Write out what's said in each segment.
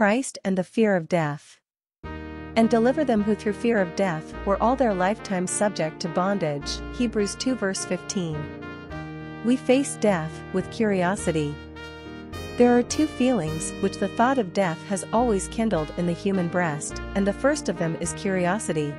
Christ and the fear of death. And deliver them who through fear of death were all their lifetime subject to bondage. Hebrews 2 verse 15. We face death with curiosity. There are two feelings which the thought of death has always kindled in the human breast, and the first of them is curiosity.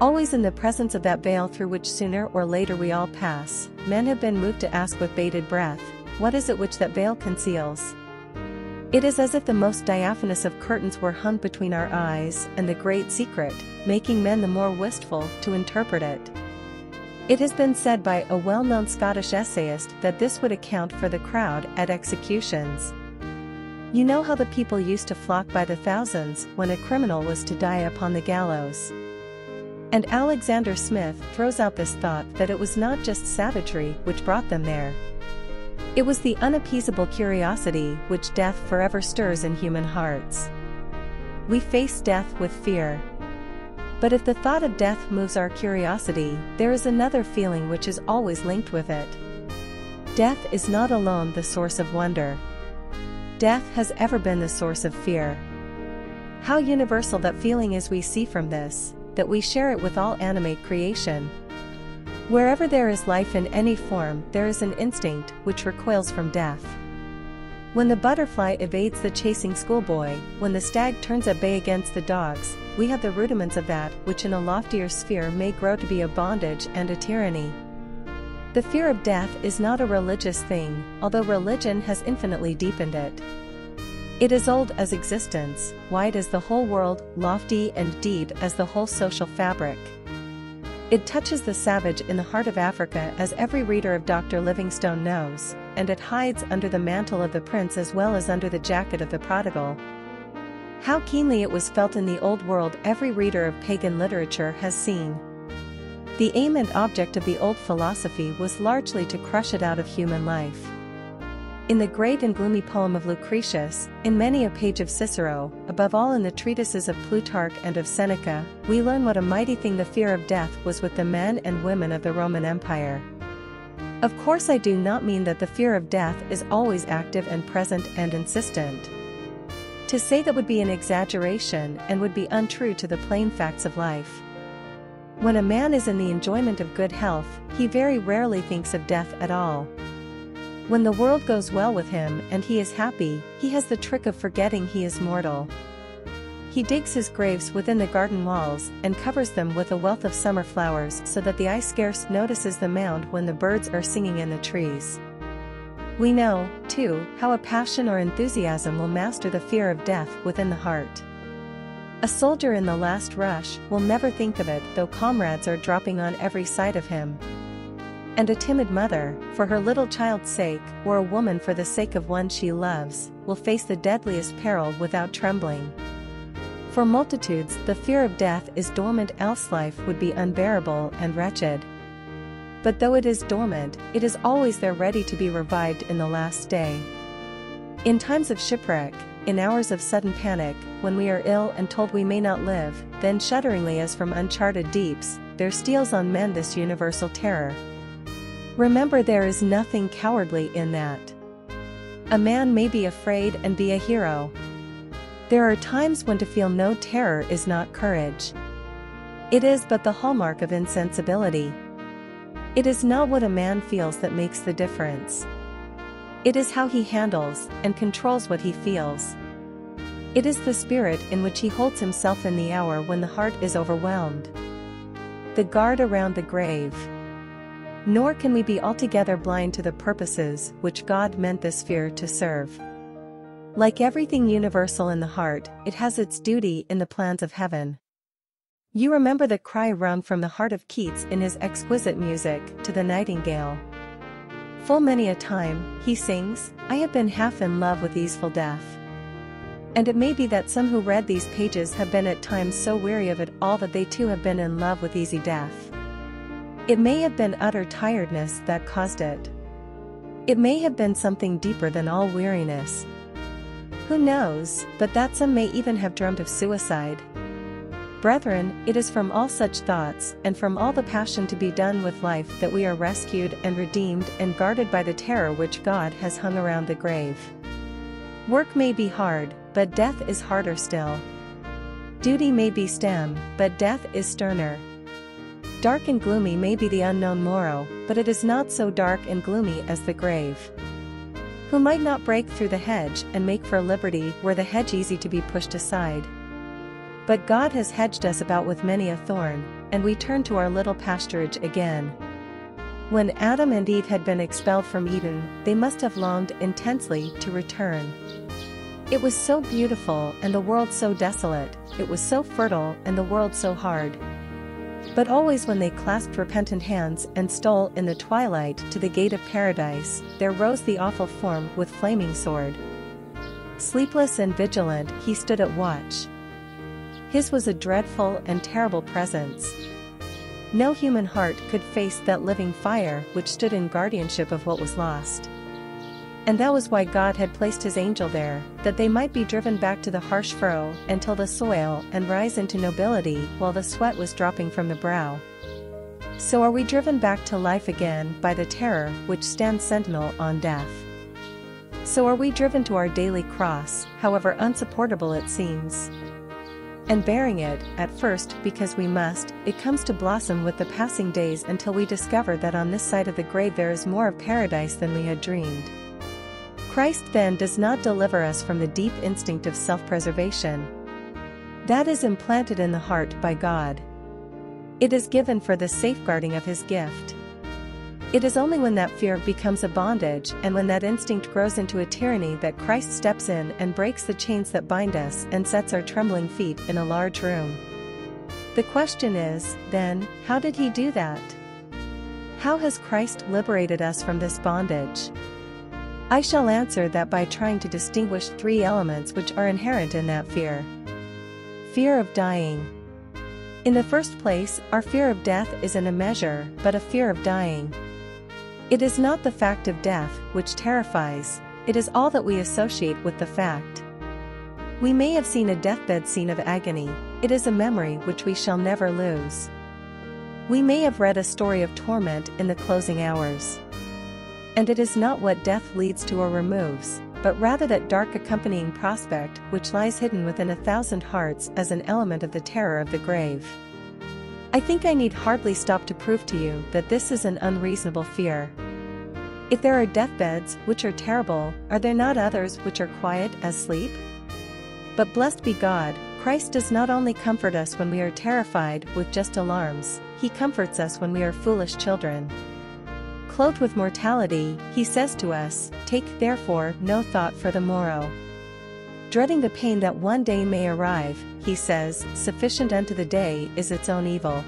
Always in the presence of that veil through which sooner or later we all pass, men have been moved to ask with bated breath, What is it which that veil conceals? It is as if the most diaphanous of curtains were hung between our eyes and the great secret, making men the more wistful to interpret it. It has been said by a well-known Scottish essayist that this would account for the crowd at executions. You know how the people used to flock by the thousands when a criminal was to die upon the gallows. And Alexander Smith throws out this thought that it was not just savagery which brought them there. It was the unappeasable curiosity which death forever stirs in human hearts. We face death with fear. But if the thought of death moves our curiosity, there is another feeling which is always linked with it. Death is not alone the source of wonder. Death has ever been the source of fear. How universal that feeling is we see from this, that we share it with all animate creation, Wherever there is life in any form, there is an instinct which recoils from death. When the butterfly evades the chasing schoolboy, when the stag turns at bay against the dogs, we have the rudiments of that which in a loftier sphere may grow to be a bondage and a tyranny. The fear of death is not a religious thing, although religion has infinitely deepened it. It is old as existence, wide as the whole world, lofty and deep as the whole social fabric. It touches the savage in the heart of Africa as every reader of Dr. Livingstone knows, and it hides under the mantle of the prince as well as under the jacket of the prodigal. How keenly it was felt in the old world every reader of pagan literature has seen. The aim and object of the old philosophy was largely to crush it out of human life. In the great and gloomy poem of Lucretius, in many a page of Cicero, above all in the treatises of Plutarch and of Seneca, we learn what a mighty thing the fear of death was with the men and women of the Roman Empire. Of course I do not mean that the fear of death is always active and present and insistent. To say that would be an exaggeration and would be untrue to the plain facts of life. When a man is in the enjoyment of good health, he very rarely thinks of death at all. When the world goes well with him and he is happy, he has the trick of forgetting he is mortal. He digs his graves within the garden walls and covers them with a wealth of summer flowers so that the eye scarce notices the mound when the birds are singing in the trees. We know, too, how a passion or enthusiasm will master the fear of death within the heart. A soldier in the last rush will never think of it though comrades are dropping on every side of him. And a timid mother, for her little child's sake, or a woman for the sake of one she loves, will face the deadliest peril without trembling. For multitudes, the fear of death is dormant, else life would be unbearable and wretched. But though it is dormant, it is always there ready to be revived in the last day. In times of shipwreck, in hours of sudden panic, when we are ill and told we may not live, then shudderingly as from uncharted deeps, there steals on men this universal terror, Remember there is nothing cowardly in that. A man may be afraid and be a hero. There are times when to feel no terror is not courage. It is but the hallmark of insensibility. It is not what a man feels that makes the difference. It is how he handles and controls what he feels. It is the spirit in which he holds himself in the hour when the heart is overwhelmed. The guard around the grave. Nor can we be altogether blind to the purposes which God meant this fear to serve. Like everything universal in the heart, it has its duty in the plans of heaven. You remember the cry wrung from the heart of Keats in his exquisite music, to the nightingale. Full many a time, he sings, I have been half in love with easeful death. And it may be that some who read these pages have been at times so weary of it all that they too have been in love with easy death. It may have been utter tiredness that caused it. It may have been something deeper than all weariness. Who knows, but that some may even have dreamt of suicide. Brethren, it is from all such thoughts and from all the passion to be done with life that we are rescued and redeemed and guarded by the terror which God has hung around the grave. Work may be hard, but death is harder still. Duty may be stem, but death is sterner. Dark and gloomy may be the unknown morrow, but it is not so dark and gloomy as the grave. Who might not break through the hedge and make for liberty were the hedge easy to be pushed aside. But God has hedged us about with many a thorn, and we turn to our little pasturage again. When Adam and Eve had been expelled from Eden, they must have longed intensely to return. It was so beautiful and the world so desolate, it was so fertile and the world so hard. But always when they clasped repentant hands and stole in the twilight to the gate of paradise, there rose the awful form with flaming sword. Sleepless and vigilant, he stood at watch. His was a dreadful and terrible presence. No human heart could face that living fire which stood in guardianship of what was lost. And that was why God had placed his angel there, that they might be driven back to the harsh furrow and till the soil and rise into nobility while the sweat was dropping from the brow. So are we driven back to life again by the terror which stands sentinel on death. So are we driven to our daily cross, however unsupportable it seems. And bearing it, at first because we must, it comes to blossom with the passing days until we discover that on this side of the grave there is more of paradise than we had dreamed. Christ then does not deliver us from the deep instinct of self-preservation. That is implanted in the heart by God. It is given for the safeguarding of his gift. It is only when that fear becomes a bondage and when that instinct grows into a tyranny that Christ steps in and breaks the chains that bind us and sets our trembling feet in a large room. The question is, then, how did he do that? How has Christ liberated us from this bondage? I shall answer that by trying to distinguish three elements which are inherent in that fear. Fear of dying. In the first place, our fear of death is in a measure, but a fear of dying. It is not the fact of death which terrifies, it is all that we associate with the fact. We may have seen a deathbed scene of agony, it is a memory which we shall never lose. We may have read a story of torment in the closing hours. And it is not what death leads to or removes, but rather that dark accompanying prospect which lies hidden within a thousand hearts as an element of the terror of the grave. I think I need hardly stop to prove to you that this is an unreasonable fear. If there are deathbeds which are terrible, are there not others which are quiet as sleep? But blessed be God, Christ does not only comfort us when we are terrified with just alarms, he comforts us when we are foolish children. Clothed with mortality, he says to us, Take therefore no thought for the morrow. Dreading the pain that one day may arrive, he says, Sufficient unto the day is its own evil.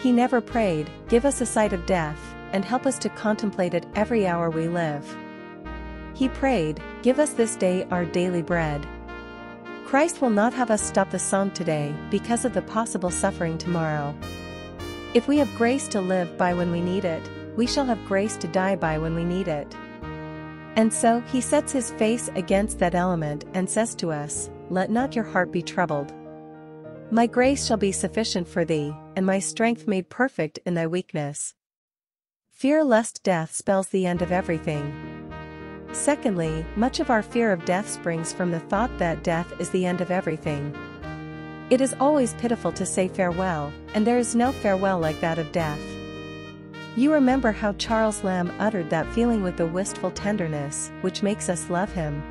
He never prayed, Give us a sight of death, and help us to contemplate it every hour we live. He prayed, Give us this day our daily bread. Christ will not have us stop the song today because of the possible suffering tomorrow. If we have grace to live by when we need it, we shall have grace to die by when we need it. And so he sets his face against that element and says to us, Let not your heart be troubled. My grace shall be sufficient for thee, and my strength made perfect in thy weakness. Fear lest death spells the end of everything. Secondly, much of our fear of death springs from the thought that death is the end of everything. It is always pitiful to say farewell, and there is no farewell like that of death. You remember how Charles Lamb uttered that feeling with the wistful tenderness which makes us love him.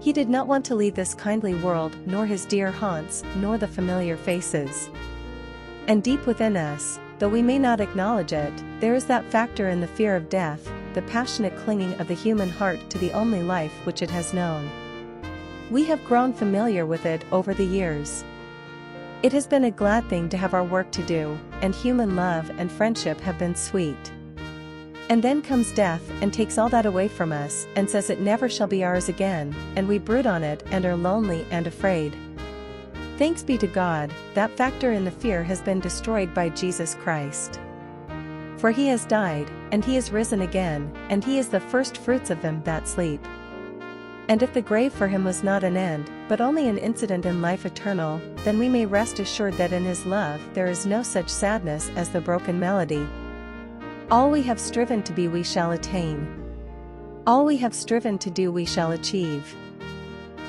He did not want to leave this kindly world nor his dear haunts nor the familiar faces. And deep within us, though we may not acknowledge it, there is that factor in the fear of death, the passionate clinging of the human heart to the only life which it has known. We have grown familiar with it over the years. It has been a glad thing to have our work to do, and human love and friendship have been sweet. And then comes death and takes all that away from us and says it never shall be ours again, and we brood on it and are lonely and afraid. Thanks be to God, that factor in the fear has been destroyed by Jesus Christ. For he has died, and he is risen again, and he is the first fruits of them that sleep. And if the grave for him was not an end, but only an incident in life eternal, then we may rest assured that in his love there is no such sadness as the broken melody. All we have striven to be we shall attain. All we have striven to do we shall achieve.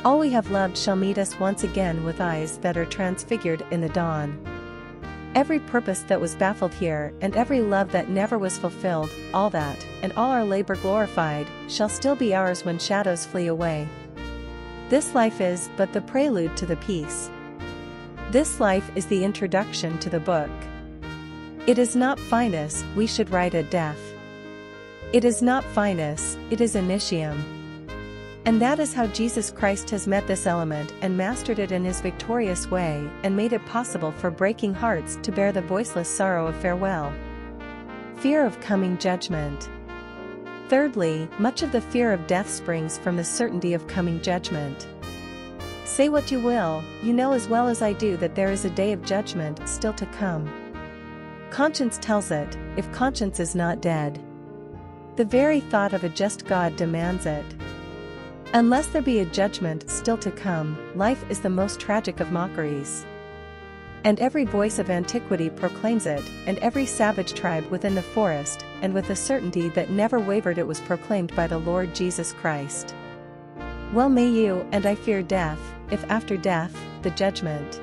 All we have loved shall meet us once again with eyes that are transfigured in the dawn. Every purpose that was baffled here and every love that never was fulfilled, all that, and all our labor glorified, shall still be ours when shadows flee away. This life is but the prelude to the peace. This life is the introduction to the book. It is not finis, we should write at death. It is not finis, it is initium. And that is how Jesus Christ has met this element and mastered it in his victorious way and made it possible for breaking hearts to bear the voiceless sorrow of farewell. Fear of coming judgment. Thirdly, much of the fear of death springs from the certainty of coming judgment. Say what you will, you know as well as I do that there is a day of judgment still to come. Conscience tells it, if conscience is not dead. The very thought of a just God demands it. Unless there be a judgment still to come, life is the most tragic of mockeries. And every voice of antiquity proclaims it, and every savage tribe within the forest, and with a certainty that never wavered it was proclaimed by the Lord Jesus Christ. Well may you and I fear death, if after death, the judgment.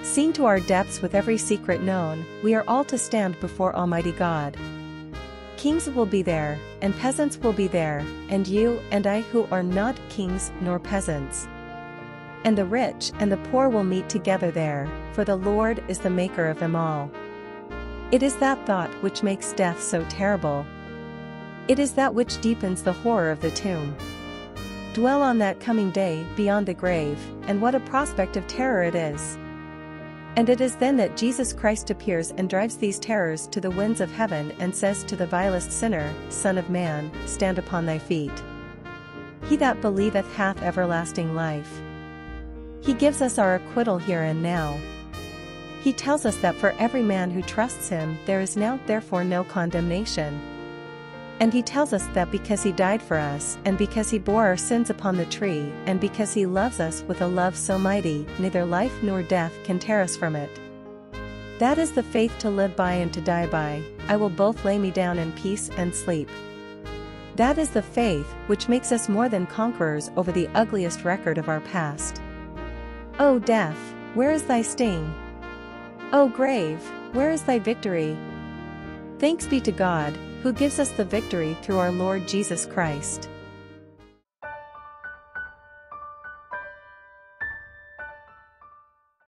Seen to our depths with every secret known, we are all to stand before Almighty God. Kings will be there, and peasants will be there, and you and I who are not kings nor peasants. And the rich and the poor will meet together there, for the Lord is the maker of them all. It is that thought which makes death so terrible. It is that which deepens the horror of the tomb. Dwell on that coming day beyond the grave, and what a prospect of terror it is. And it is then that Jesus Christ appears and drives these terrors to the winds of heaven and says to the vilest sinner, Son of man, stand upon thy feet. He that believeth hath everlasting life. He gives us our acquittal here and now. He tells us that for every man who trusts him there is now therefore no condemnation. And he tells us that because he died for us, and because he bore our sins upon the tree, and because he loves us with a love so mighty, neither life nor death can tear us from it. That is the faith to live by and to die by, I will both lay me down in peace and sleep. That is the faith which makes us more than conquerors over the ugliest record of our past. O death, where is thy sting? O grave, where is thy victory? Thanks be to God, who gives us the victory through our Lord Jesus Christ.